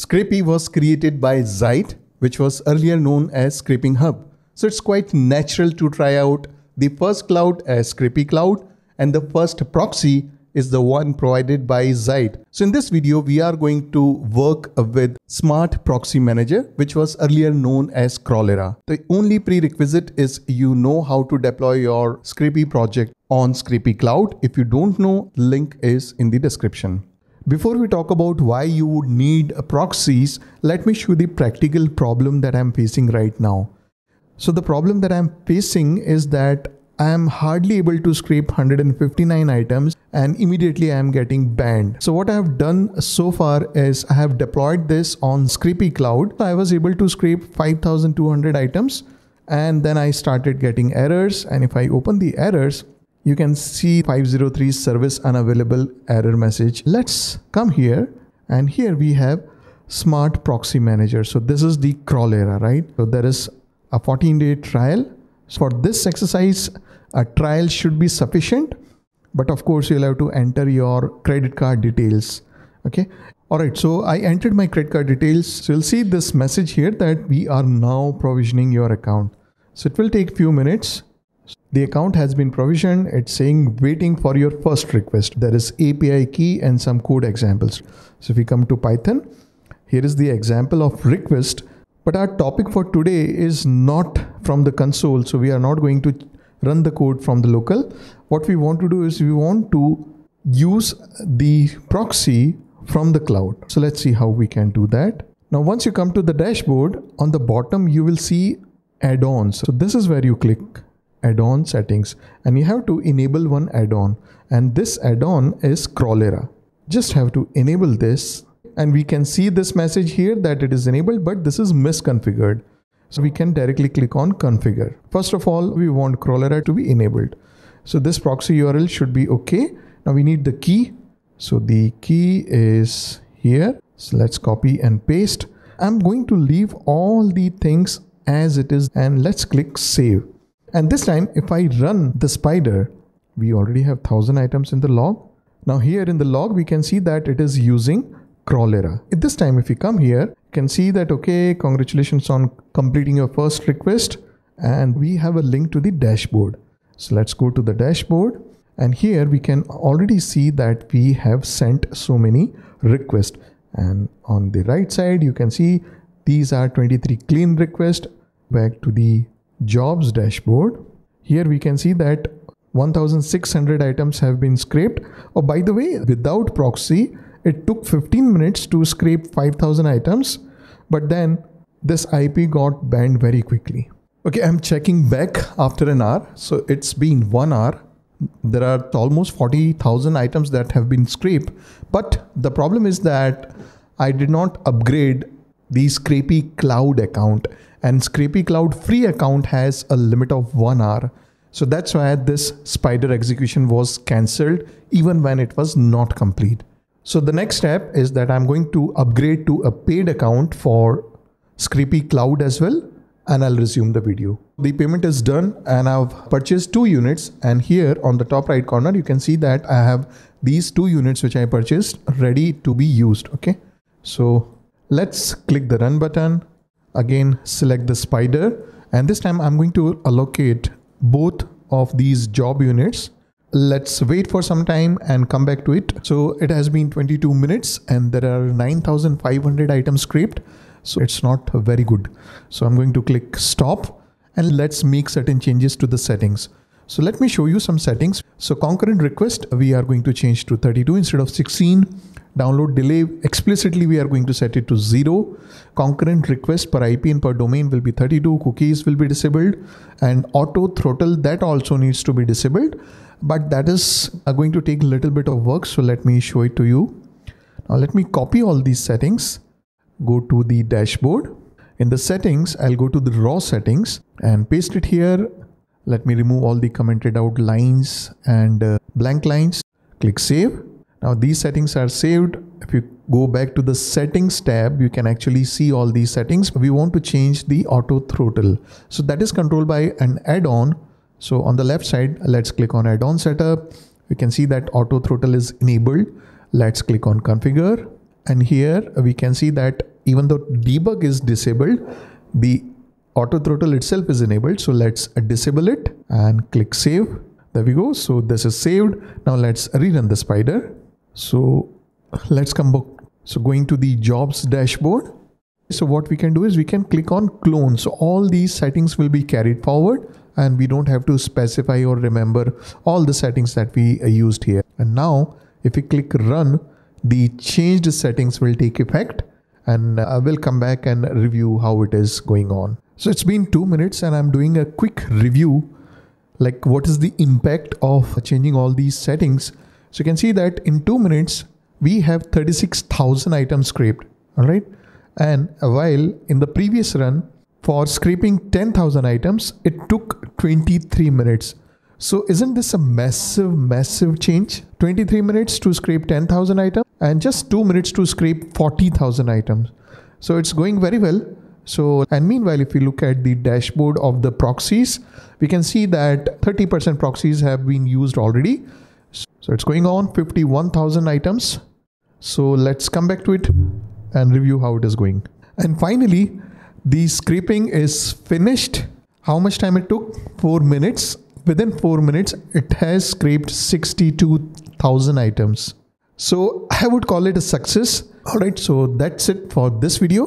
Scrapy was created by Zyte, which was earlier known as Scraping Hub. So it's quite natural to try out the first cloud as Scrapy Cloud and the first proxy is the one provided by Zyte. So in this video, we are going to work with Smart Proxy Manager, which was earlier known as Crawlera. The only prerequisite is you know how to deploy your Scrapy project on Scrapy Cloud. If you don't know, link is in the description. Before we talk about why you would need proxies, let me show the practical problem that I'm facing right now. So the problem that I'm facing is that I am hardly able to scrape 159 items and immediately I am getting banned. So what I have done so far is I have deployed this on Scrapy Cloud. I was able to scrape 5200 items and then I started getting errors and if I open the errors, you can see 503 service unavailable error message. Let's come here and here we have smart proxy manager. So this is the Crawlera, right? So there is a 14 day trial. So for this exercise, a trial should be sufficient, but of course you'll have to enter your credit card details. Okay. All right. So I entered my credit card details. So you'll see this message here that we are now provisioning your account. So it will take few minutes the account has been provisioned. It's saying waiting for your first request. There is API key and some code examples. So if we come to Python, here is the example of request. But our topic for today is not from the console. So we are not going to run the code from the local. What we want to do is we want to use the proxy from the cloud. So let's see how we can do that. Now, once you come to the dashboard, on the bottom, you will see add-ons. So this is where you click add-on settings and you have to enable one add-on and this add-on is Crawlera. Just have to enable this and we can see this message here that it is enabled but this is misconfigured. So we can directly click on configure. First of all, we want Crawlera to be enabled. So this proxy URL should be okay. Now we need the key. So the key is here. So let's copy and paste. I'm going to leave all the things as it is and let's click save. And this time, if I run the spider, we already have 1000 items in the log. Now here in the log, we can see that it is using Crawlera. At this time, if we come here, you can see that, okay, congratulations on completing your first request. And we have a link to the dashboard. So let's go to the dashboard. And here we can already see that we have sent so many requests. And on the right side, you can see these are 23 clean requests back to the jobs dashboard. Here we can see that 1600 items have been scraped. Oh, by the way, without proxy, it took 15 minutes to scrape 5000 items, but then this IP got banned very quickly. Okay, I'm checking back after an hour. So it's been one hour. There are almost 40,000 items that have been scraped. But the problem is that I did not upgrade the Scrapy Cloud account and Scrapy Cloud free account has a limit of one hour. So that's why this spider execution was cancelled even when it was not complete. So the next step is that I'm going to upgrade to a paid account for Scrapy Cloud as well and I'll resume the video. The payment is done and I've purchased two units and here on the top right corner you can see that I have these two units which I purchased ready to be used okay. So let's click the run button. Again select the spider. And this time I'm going to allocate both of these job units. Let's wait for some time and come back to it. So it has been 22 minutes and there are 9500 items scraped. So it's not very good. So i'm going to click stop and let's make certain changes to the settings so let me show you some settings so concurrent request we are going to change to 32 instead of 16 Download delay, explicitly we are going to set it to 0. Concurrent request per IP and per domain will be 32. Cookies will be disabled. And auto throttle, that also needs to be disabled. But that is uh, going to take a little bit of work. So let me show it to you. Now let me copy all these settings. Go to the dashboard. In the settings, I'll go to the raw settings and paste it here. Let me remove all the commented out lines and uh, blank lines. Click save now these settings are saved. If you go back to the settings tab, you can actually see all these settings. We want to change the auto throttle. So that is controlled by an add-on. So on the left side, let's click on add-on setup. You can see that auto throttle is enabled. Let's click on configure. And here we can see that even though debug is disabled, the auto throttle itself is enabled. So let's disable it and click save. There we go. So this is saved. Now let's rerun the spider. So let's come back. So going to the jobs dashboard. So what we can do is we can click on clone. So all these settings will be carried forward and we don't have to specify or remember all the settings that we uh, used here. And now if we click run, the changed settings will take effect and uh, I will come back and review how it is going on. So it's been two minutes and I'm doing a quick review like what is the impact of changing all these settings. So you can see that in two minutes, we have 36,000 items scraped. All right. And while in the previous run for scraping 10,000 items, it took 23 minutes. So isn't this a massive, massive change? 23 minutes to scrape 10,000 items and just two minutes to scrape 40,000 items. So it's going very well. So, and meanwhile, if we look at the dashboard of the proxies, we can see that 30% proxies have been used already. So it's going on 51,000 items. So let's come back to it and review how it is going. And finally, the scraping is finished. How much time it took? Four minutes within 4 minutes it has scraped 62000 items so i would call it a success all right so that's it for this video